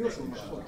没有什么错